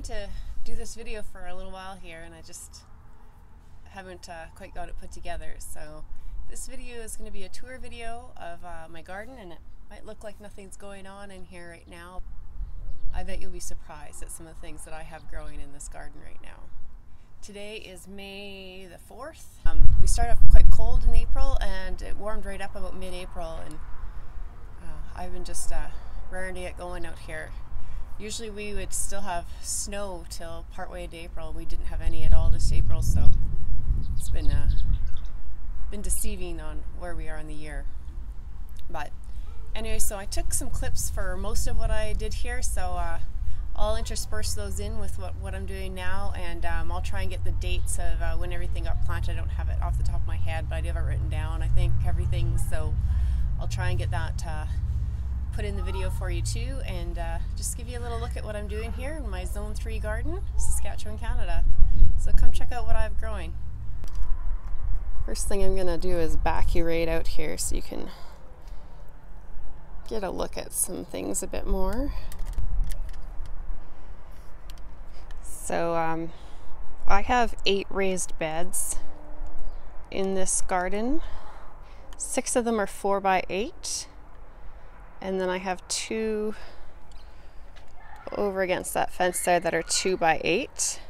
meaning to do this video for a little while here and I just haven't uh, quite got it put together. So this video is going to be a tour video of uh, my garden and it might look like nothing's going on in here right now. I bet you'll be surprised at some of the things that I have growing in this garden right now. Today is May the 4th. Um, we started off quite cold in April and it warmed right up about mid-April and uh, I've been just uh, raring to get going out here. Usually we would still have snow till partway into April. We didn't have any at all this April, so it's been uh, been deceiving on where we are in the year. But anyway, so I took some clips for most of what I did here, so uh, I'll intersperse those in with what, what I'm doing now, and um, I'll try and get the dates of uh, when everything got planted. I don't have it off the top of my head, but I do have it written down. I think everything, so I'll try and get that uh, put in the video for you too and uh, just give you a little look at what I'm doing here in my Zone 3 garden, Saskatchewan, Canada. So come check out what I have growing. First thing I'm going to do is right out here so you can get a look at some things a bit more. So um, I have eight raised beds in this garden. Six of them are four by eight and then I have two over against that fence there that are two by eight.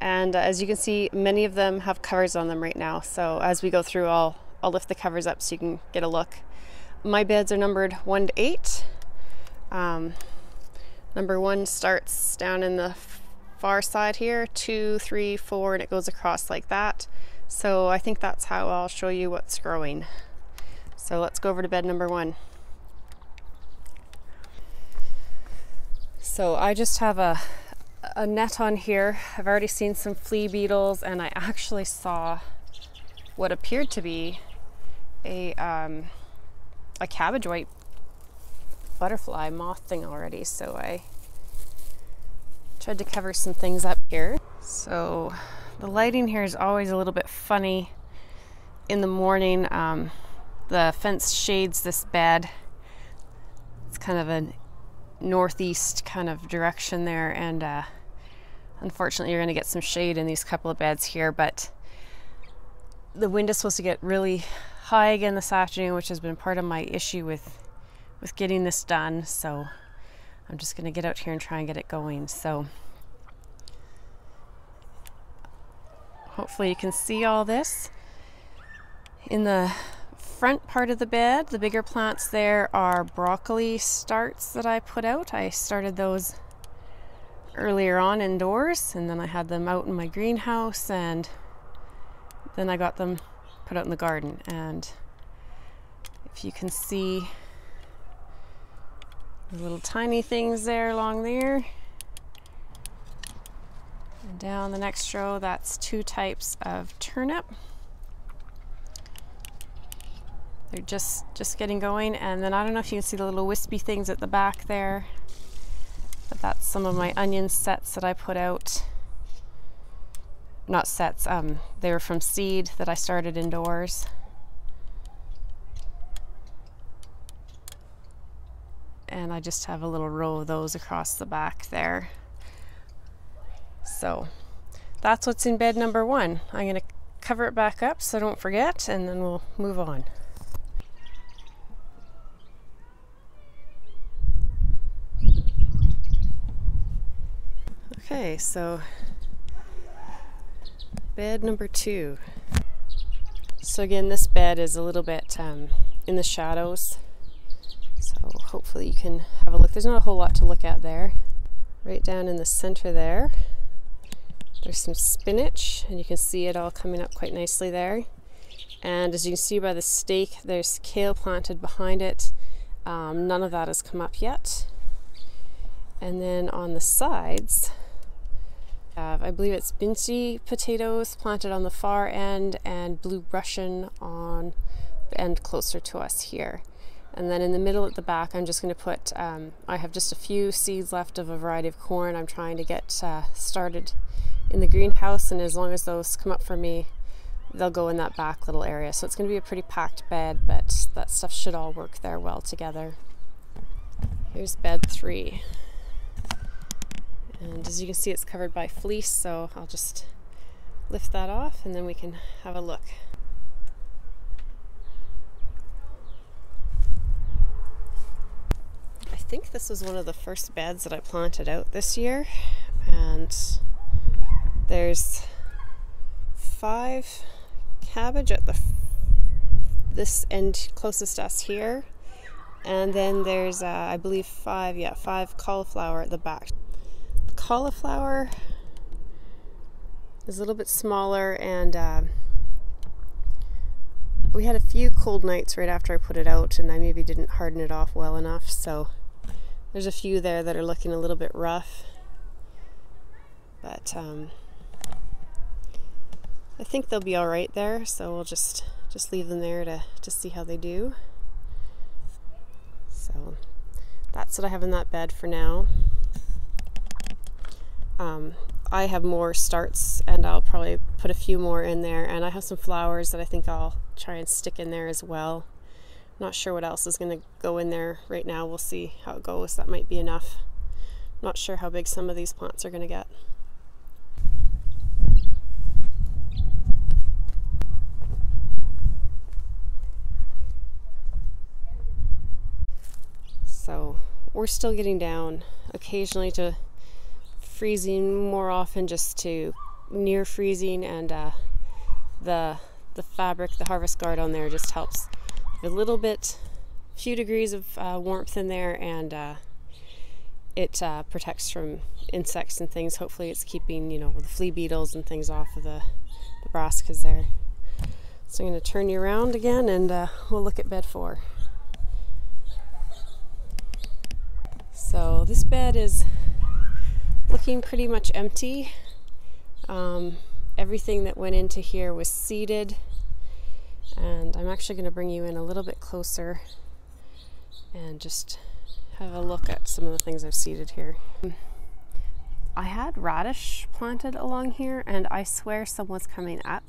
And uh, as you can see, many of them have covers on them right now. So as we go through, I'll, I'll lift the covers up so you can get a look. My beds are numbered one to eight. Um, number one starts down in the far side here, two, three, four, and it goes across like that. So I think that's how I'll show you what's growing. So let's go over to bed number one. So I just have a, a net on here. I've already seen some flea beetles and I actually saw what appeared to be a, um, a cabbage white butterfly moth thing already. So I tried to cover some things up here. So the lighting here is always a little bit funny in the morning. Um, the fence shades this bed. It's kind of an northeast kind of direction there and uh, unfortunately you're going to get some shade in these couple of beds here but the wind is supposed to get really high again this afternoon which has been part of my issue with with getting this done so I'm just going to get out here and try and get it going so hopefully you can see all this in the front part of the bed, the bigger plants there are broccoli starts that I put out. I started those earlier on indoors and then I had them out in my greenhouse and then I got them put out in the garden. And if you can see the little tiny things there along there and down the next row that's two types of turnip they're just, just getting going. And then I don't know if you can see the little wispy things at the back there. But that's some of my onion sets that I put out. Not sets, um, they were from seed that I started indoors. And I just have a little row of those across the back there. So that's what's in bed number one. I'm going to cover it back up so don't forget and then we'll move on. Okay, so bed number two. So again, this bed is a little bit um, in the shadows. So hopefully you can have a look. There's not a whole lot to look at there. Right down in the center there, there's some spinach and you can see it all coming up quite nicely there. And as you can see by the stake, there's kale planted behind it. Um, none of that has come up yet. And then on the sides, have, I believe it's Bintje potatoes planted on the far end and blue Russian on the end closer to us here. And then in the middle at the back, I'm just going to put, um, I have just a few seeds left of a variety of corn I'm trying to get uh, started in the greenhouse. And as long as those come up for me, they'll go in that back little area. So it's going to be a pretty packed bed, but that stuff should all work there well together. Here's bed three. And as you can see, it's covered by fleece, so I'll just lift that off and then we can have a look. I think this was one of the first beds that I planted out this year, and there's five cabbage at the this end closest to us here, and then there's uh, I believe five, yeah, five cauliflower at the back. Cauliflower is a little bit smaller, and uh, we had a few cold nights right after I put it out, and I maybe didn't harden it off well enough, so there's a few there that are looking a little bit rough. But um, I think they'll be all right there, so we'll just just leave them there to, to see how they do. So that's what I have in that bed for now. Um, I have more starts and I'll probably put a few more in there and I have some flowers that I think I'll try and stick in there as well. Not sure what else is going to go in there right now. We'll see how it goes. That might be enough. Not sure how big some of these plants are going to get. So we're still getting down occasionally to freezing more often just to near freezing and uh, the the fabric the harvest guard on there just helps a little bit few degrees of uh, warmth in there and uh, it uh, protects from insects and things. Hopefully it's keeping you know the flea beetles and things off of the, the brassicas there so I'm going to turn you around again and uh, we'll look at bed four. So this bed is looking pretty much empty. Um, everything that went into here was seeded and I'm actually going to bring you in a little bit closer and just have a look at some of the things I've seeded here. I had radish planted along here and I swear someone's coming up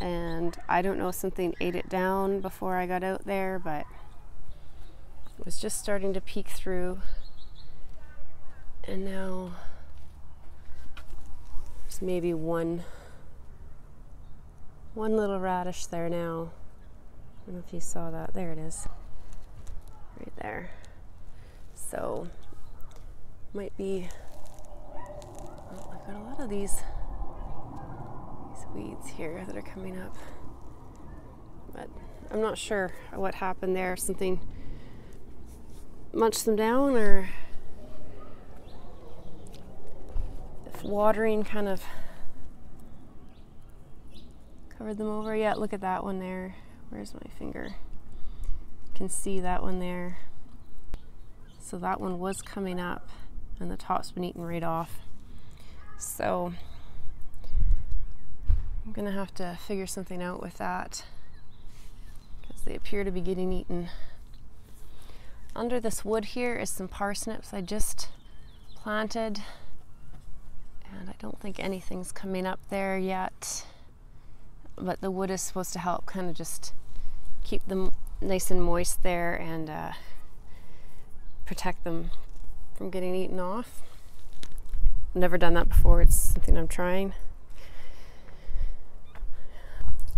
and I don't know if something ate it down before I got out there but it was just starting to peek through and now there's maybe one one little radish there now. I don't know if you saw that. There it is. Right there. So might be oh, I've got a lot of these these weeds here that are coming up. But I'm not sure what happened there. Something munched them down or if watering kind of covered them over. Yeah, look at that one there. Where's my finger? can see that one there. So that one was coming up and the top's been eaten right off. So I'm gonna have to figure something out with that because they appear to be getting eaten. Under this wood here is some parsnips I just planted and I don't think anything's coming up there yet but the wood is supposed to help kind of just keep them nice and moist there and uh, protect them from getting eaten off. Never done that before, it's something I'm trying.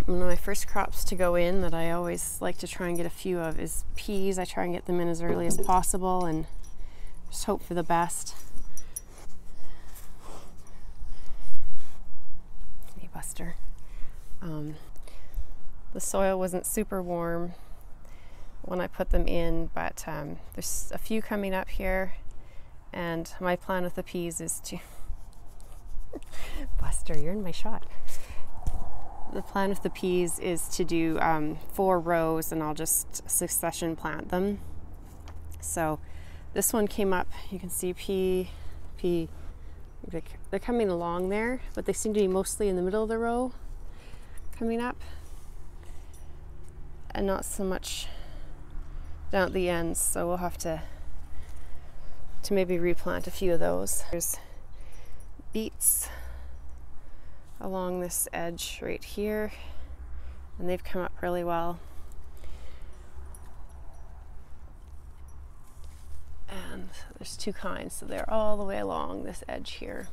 One of my first crops to go in that I always like to try and get a few of is peas. I try and get them in as early as possible and just hope for the best. Hey Buster. Um, the soil wasn't super warm when I put them in, but um, there's a few coming up here and my plan with the peas is to Buster, you're in my shot the plan with the peas is to do um, four rows and I'll just succession plant them. So this one came up, you can see pea, pea, they're coming along there, but they seem to be mostly in the middle of the row coming up and not so much down at the ends. So we'll have to, to maybe replant a few of those. There's beets along this edge right here and they've come up really well and there's two kinds, so they're all the way along this edge here.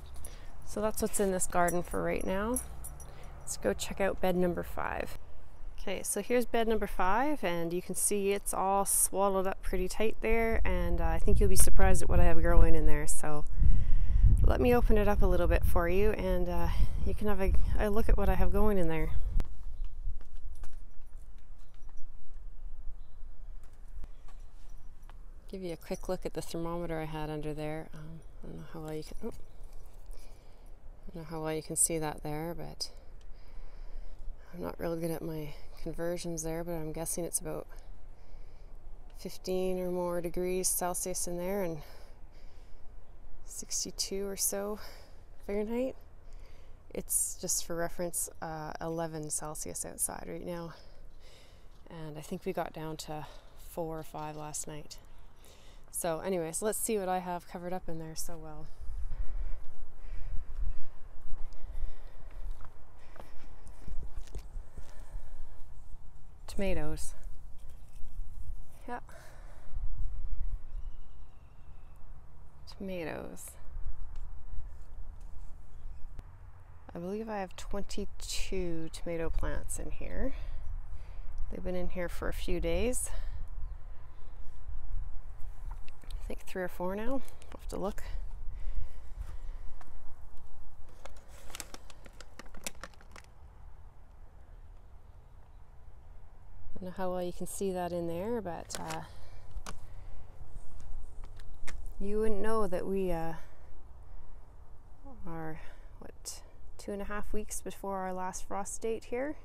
So that's what's in this garden for right now. Let's go check out bed number five. Okay, so here's bed number five, and you can see it's all swallowed up pretty tight there, and uh, I think you'll be surprised at what I have growing in there. So let me open it up a little bit for you, and uh, you can have a, a look at what I have going in there. Give you a quick look at the thermometer I had under there. Um, I don't know how well you can. Oh, I don't know how well you can see that there, but I'm not real good at my conversions there, but I'm guessing it's about 15 or more degrees Celsius in there and 62 or so Fahrenheit. It's just for reference uh, 11 Celsius outside right now. And I think we got down to four or five last night. So, anyways, let's see what I have covered up in there so well. tomatoes. Yeah. Tomatoes. I believe I have 22 tomato plants in here. They've been in here for a few days. I think three or four now. I'll have to look. I don't know how well you can see that in there, but uh, you wouldn't know that we uh, are, what, two and a half weeks before our last frost date here.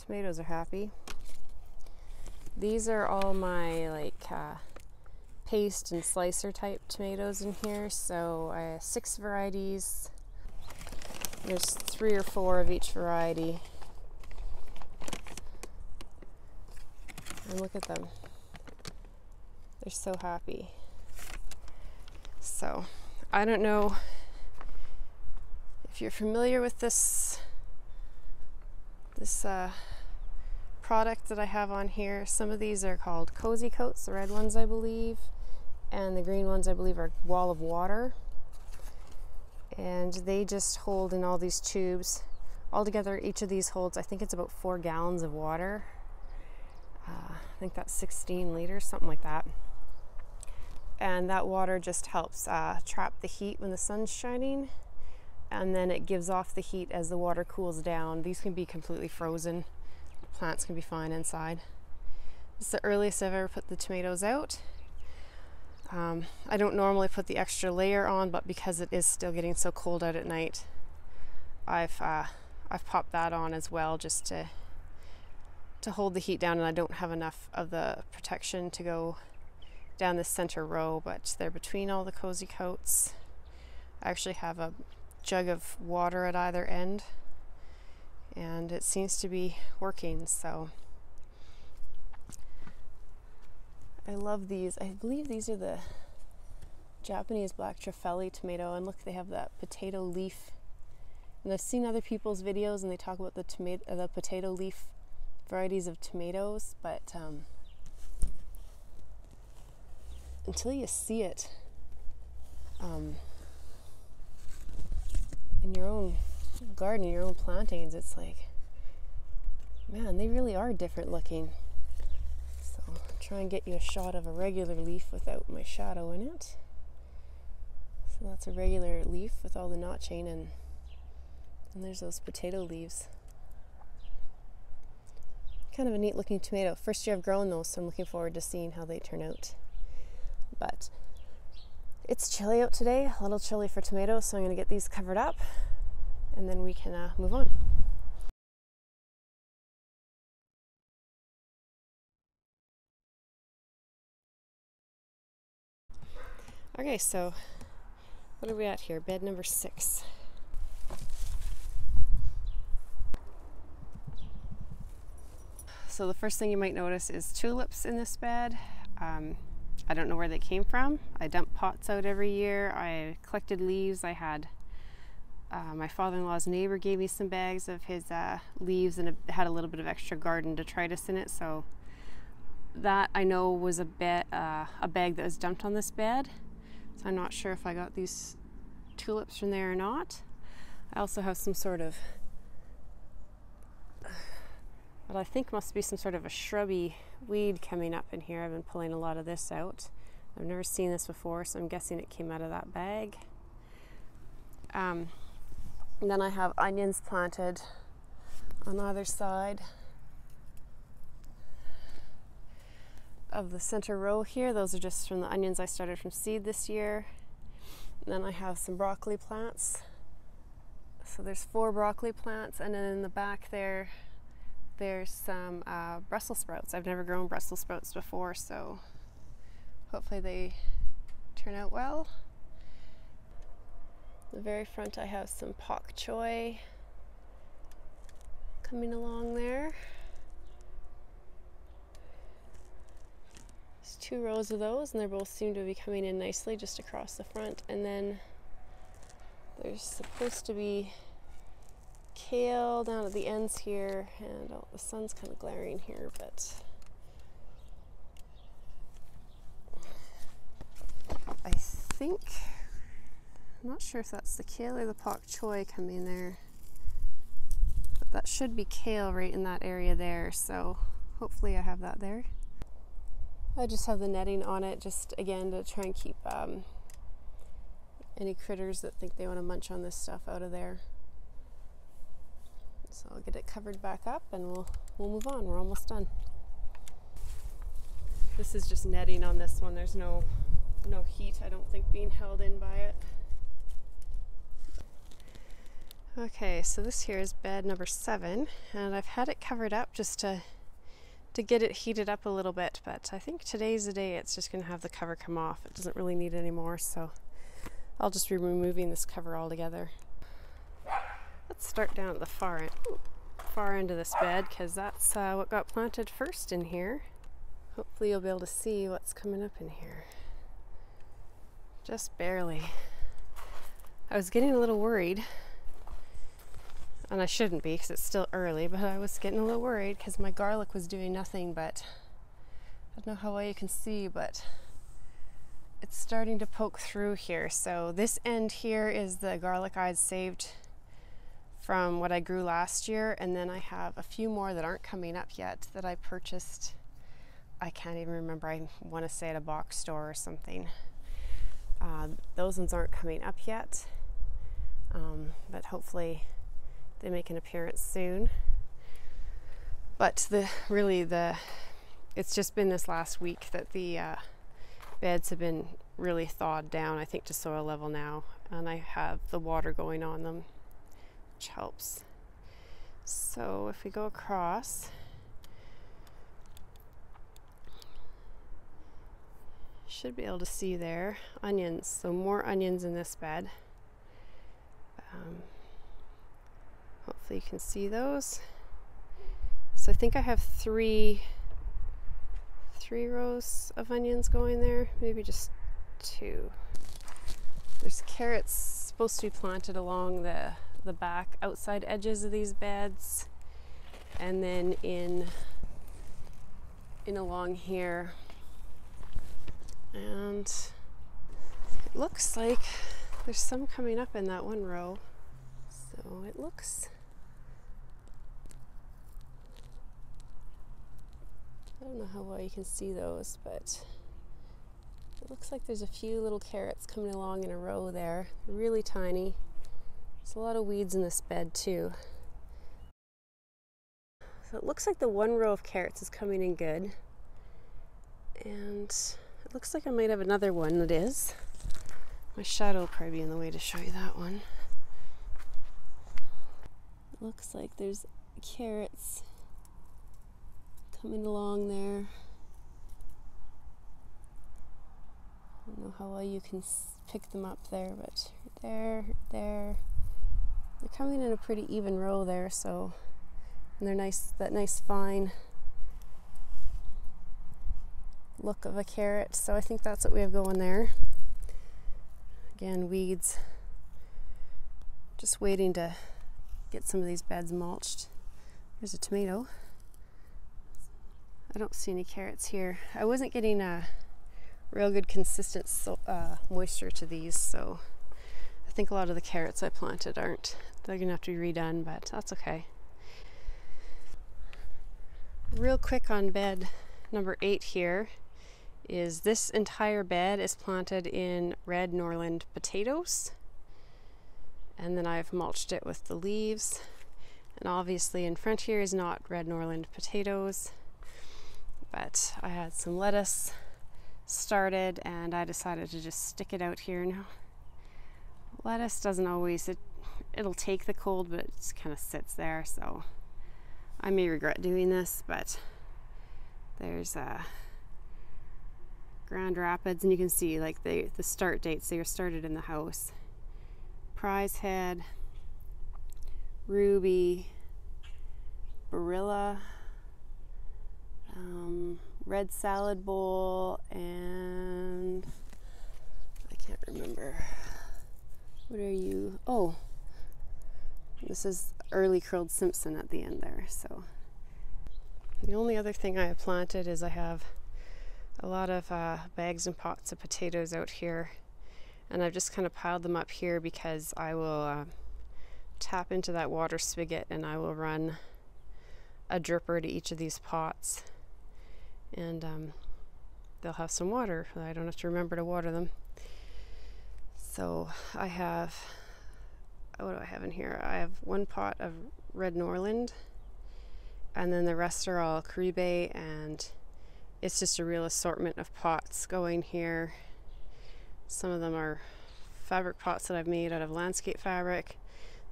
Tomatoes are happy. These are all my like uh, paste and slicer type tomatoes in here. So I have six varieties. There's three or four of each variety. And look at them. They're so happy. So, I don't know if you're familiar with this this uh, product that I have on here. Some of these are called Cozy Coats, the red ones I believe, and the green ones I believe are Wall of Water. And they just hold in all these tubes. Altogether, each of these holds, I think it's about four gallons of water. Uh, I think that's 16 liters, something like that. And that water just helps uh, trap the heat when the sun's shining, and then it gives off the heat as the water cools down. These can be completely frozen. Plants can be fine inside. It's the earliest I've ever put the tomatoes out. Um, I don't normally put the extra layer on, but because it is still getting so cold out at night, I've uh, I've popped that on as well just to to hold the heat down and I don't have enough of the protection to go down the center row, but they're between all the cozy coats. I actually have a jug of water at either end and it seems to be working so I love these. I believe these are the Japanese black Trifele tomato and look they have that potato leaf and I've seen other people's videos and they talk about the tomato the potato leaf varieties of tomatoes, but um, until you see it um, in your own garden, your own plantings, it's like, man, they really are different looking. Try and get you a shot of a regular leaf without my shadow in it. So that's a regular leaf with all the notching and and there's those potato leaves kind of a neat looking tomato. First year I've grown those, so I'm looking forward to seeing how they turn out. But it's chilly out today, a little chilly for tomatoes, so I'm going to get these covered up and then we can uh, move on. Okay, so what are we at here? Bed number six. So the first thing you might notice is tulips in this bed. Um, I don't know where they came from. I dump pots out every year. I collected leaves. I had uh, my father-in-law's neighbor gave me some bags of his uh, leaves and had a little bit of extra garden detritus in it. So that I know was a bed, uh, a bag that was dumped on this bed. So I'm not sure if I got these tulips from there or not. I also have some sort of what I think must be some sort of a shrubby weed coming up in here. I've been pulling a lot of this out. I've never seen this before, so I'm guessing it came out of that bag. Um, then I have onions planted on either side of the center row here. Those are just from the onions I started from seed this year. And then I have some broccoli plants. So there's four broccoli plants, and then in the back there, there's some uh, Brussels sprouts. I've never grown Brussels sprouts before, so hopefully they turn out well. The very front, I have some pak choi coming along there. There's two rows of those, and they're both seem to be coming in nicely just across the front. And then there's supposed to be kale down at the ends here, and oh, the sun's kind of glaring here, but I think I'm not sure if that's the kale or the pak choi coming there. But that should be kale right in that area there, so hopefully I have that there. I just have the netting on it just again to try and keep um, any critters that think they want to munch on this stuff out of there. So I'll get it covered back up and we'll, we'll move on. We're almost done. This is just netting on this one. There's no, no heat, I don't think, being held in by it. Okay, so this here is bed number seven, and I've had it covered up just to to get it heated up a little bit, but I think today's the day it's just going to have the cover come off. It doesn't really need any more, so I'll just be removing this cover altogether. Let's start down at the far end, far end of this bed because that's uh, what got planted first in here. Hopefully you'll be able to see what's coming up in here. Just barely. I was getting a little worried, and I shouldn't be because it's still early, but I was getting a little worried because my garlic was doing nothing but, I don't know how well you can see, but it's starting to poke through here. So this end here is the garlic I saved from what I grew last year, and then I have a few more that aren't coming up yet that I purchased. I can't even remember. I want to say at a box store or something. Uh, those ones aren't coming up yet, um, but hopefully they make an appearance soon. But the really the it's just been this last week that the uh, beds have been really thawed down. I think to soil level now, and I have the water going on them which helps. So if we go across, should be able to see there onions. So more onions in this bed. Um, hopefully you can see those. So I think I have three three rows of onions going there, maybe just two. There's carrots supposed to be planted along the the back outside edges of these beds and then in in along here and it looks like there's some coming up in that one row so it looks I don't know how well you can see those but it looks like there's a few little carrots coming along in a row there really tiny there's a lot of weeds in this bed too. So it looks like the one row of carrots is coming in good. And it looks like I might have another one that is. My shadow will probably be in the way to show you that one. It looks like there's carrots coming along there. I don't know how well you can pick them up there, but there, there, they're coming in a pretty even row there, so and they're nice that nice fine look of a carrot. So I think that's what we have going there. Again, weeds. Just waiting to get some of these beds mulched. There's a tomato. I don't see any carrots here. I wasn't getting a real good consistent uh, moisture to these, so I think a lot of the carrots I planted aren't. They're gonna have to be redone, but that's okay. Real quick on bed number eight here is this entire bed is planted in red Norland potatoes. And then I've mulched it with the leaves. And obviously in front here is not red Norland potatoes, but I had some lettuce started and I decided to just stick it out here now. Lettuce doesn't always, it, it'll take the cold, but it just kind of sits there. So I may regret doing this, but there's a Grand Rapids, and you can see like the the start dates. They were started in the house. Prize Head, Ruby, Barilla, um, Red Salad Bowl, and I can't remember. What are you? Oh, this is early curled Simpson at the end there. So the only other thing I have planted is I have a lot of uh, bags and pots of potatoes out here and I've just kind of piled them up here because I will uh, tap into that water spigot and I will run a dripper to each of these pots and um, they'll have some water I don't have to remember to water them so I have what do I have in here I have one pot of red Norland and then the rest are all Caribe and it's just a real assortment of pots going here. Some of them are fabric pots that I've made out of landscape fabric.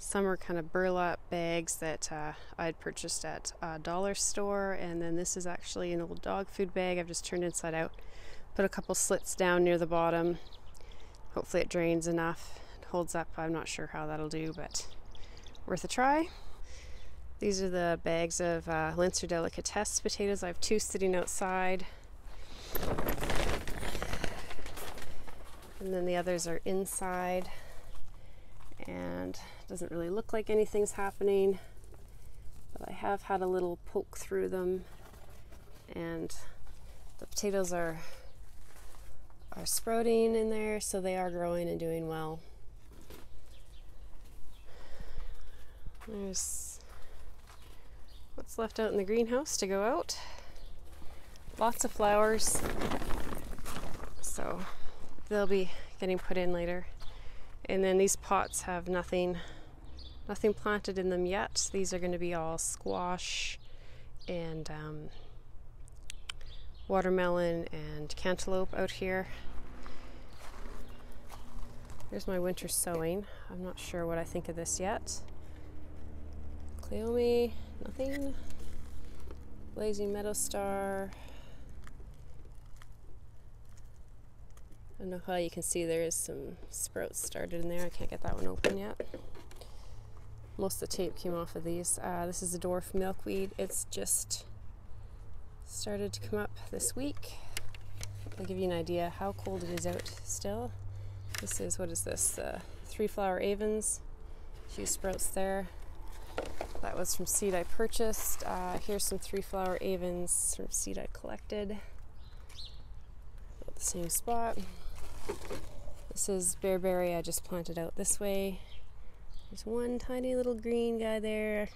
Some are kind of burlap bags that uh, I'd purchased at a dollar store, and then this is actually an old dog food bag I've just turned inside out. Put a couple slits down near the bottom. Hopefully, it drains enough. It holds up. I'm not sure how that'll do, but worth a try. These are the bags of uh, Linzer Delikatess potatoes. I have two sitting outside. And then the others are inside. And doesn't really look like anything's happening. But I have had a little poke through them. And the potatoes are are sprouting in there, so they are growing and doing well. There's what's left out in the greenhouse to go out. Lots of flowers, so they'll be getting put in later. And then these pots have nothing, nothing planted in them yet. These are going to be all squash and um, watermelon and cantaloupe out here. Here's my winter sowing. I'm not sure what I think of this yet. Cleome, nothing. Blazing Meadow Star. I don't know how you can see there is some sprouts started in there. I can't get that one open yet. Most of the tape came off of these. Uh, this is a dwarf milkweed. It's just started to come up this week. I'll give you an idea how cold it is out still. This is, what is this? Uh, three flower avens. A few sprouts there. That was from seed I purchased. Uh, here's some three flower avens from seed I collected. About the same spot. This is bearberry I just planted out this way. There's one tiny little green guy there.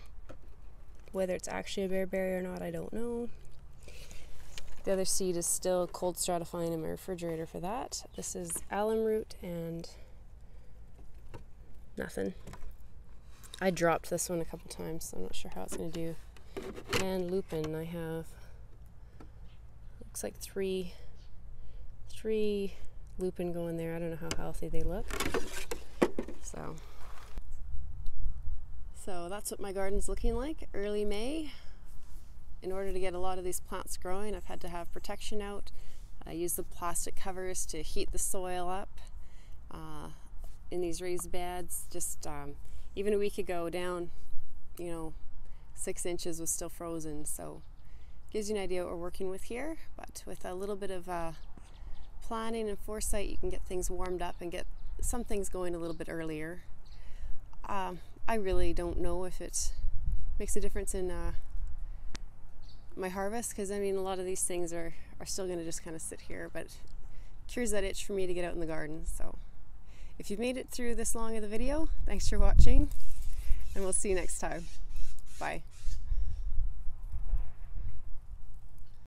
Whether it's actually a bearberry or not, I don't know. The other seed is still cold stratifying in my refrigerator for that. This is alum root and nothing. I dropped this one a couple times, so I'm not sure how it's going to do. And lupin, I have looks like three three lupin going there. I don't know how healthy they look. So so that's what my garden's looking like early May. In order to get a lot of these plants growing, I've had to have protection out. I use the plastic covers to heat the soil up uh, in these raised beds. Just um, even a week ago down, you know, six inches was still frozen. So gives you an idea what we're working with here. But with a little bit of uh, planning and foresight, you can get things warmed up and get some things going a little bit earlier. Um, I really don't know if it makes a difference in uh, my harvest because I mean a lot of these things are, are still going to just kind of sit here but cures that itch for me to get out in the garden. So if you've made it through this long of the video thanks for watching and we'll see you next time. Bye